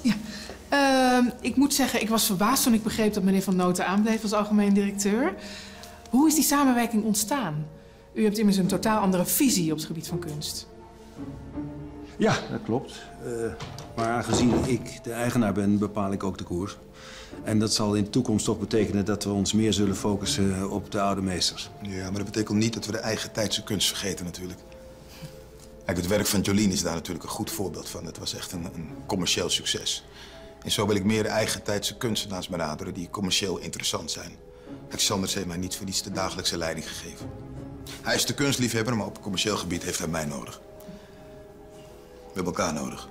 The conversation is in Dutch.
Ja. Ehm, ik moet zeggen, ik was verbaasd toen ik begreep dat meneer Van Noten aanbleef als algemeen directeur. Hoe is die samenwerking ontstaan? U hebt immers een totaal andere visie op het gebied van kunst. Ja, dat klopt. Eh, maar aangezien ik de eigenaar ben, bepaal ik ook de koers. En dat zal in de toekomst toch betekenen dat we ons meer zullen focussen op de oude meesters. Ja, maar dat betekent niet dat we de eigen tijdse kunst vergeten natuurlijk. Het werk van Jolien is daar natuurlijk een goed voorbeeld van. Het was echt een, een commercieel succes. En zo wil ik meer eigen tijdse kunstenaars benaderen die commercieel interessant zijn. Sanders heeft mij niet voor niets de dagelijkse leiding gegeven. Hij is de kunstliefhebber, maar op commercieel gebied heeft hij mij nodig. We hebben elkaar nodig.